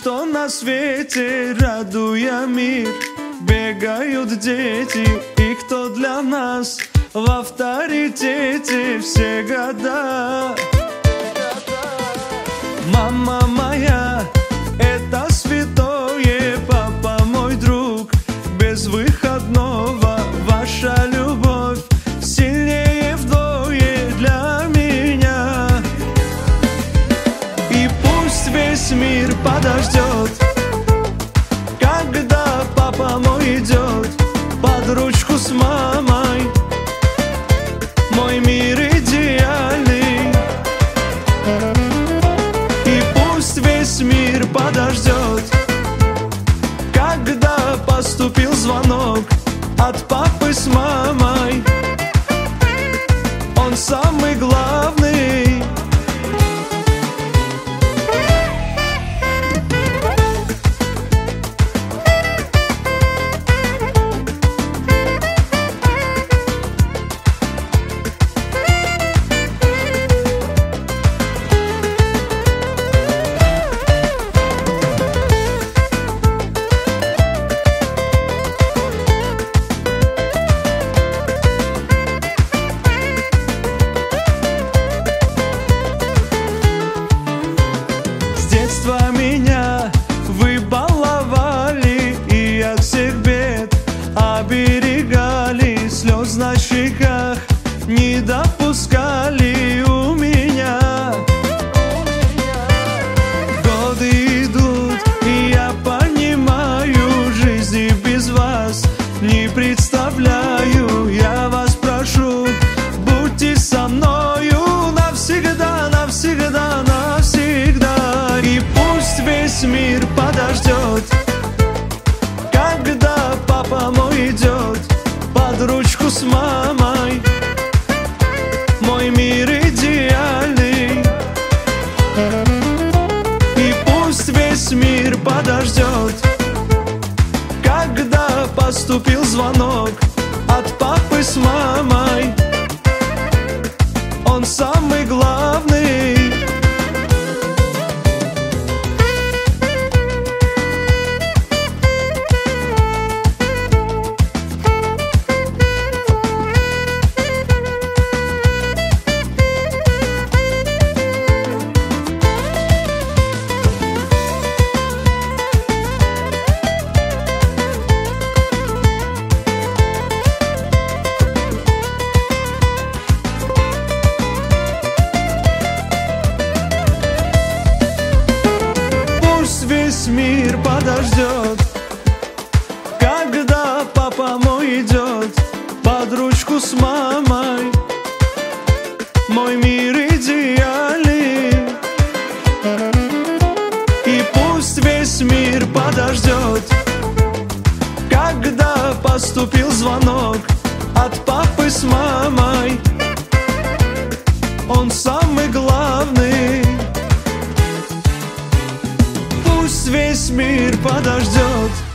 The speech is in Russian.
что на свете, радуя мир, бегают дети? И кто для нас в авторитете все года? Выходного ваша любовь сильнее вдвое для меня. И пусть весь мир подождет, поступил звонок от папы с мамой. Он самый главный. Не допускали у меня. Годы идут, и я понимаю Жизни без вас не представляю. Я вас прошу, будьте со мною Навсегда, навсегда, навсегда. И пусть весь мир подождет Когда папа мой идет под ручку с мамой Мой мир идеальный. И пусть весь мир подождет Когда поступил звонок от папы с мамой. Он самый главный мир подождет Когда папа мой идет Под ручку с мамой. Мой мир идеальный. И пусть весь мир подождет Когда поступил звонок От папы с мамой. Он самый пусть весь мир подождет.